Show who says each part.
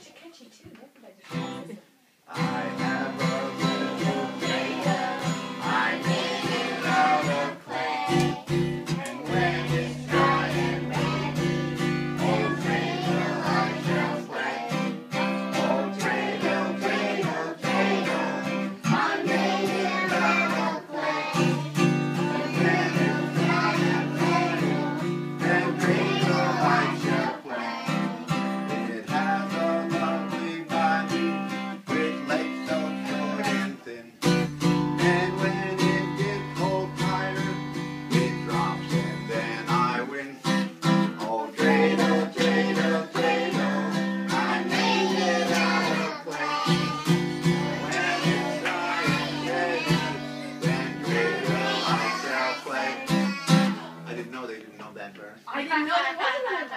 Speaker 1: such a catchy tune.
Speaker 2: didn't know they didn't know that, verse. I
Speaker 1: didn't know was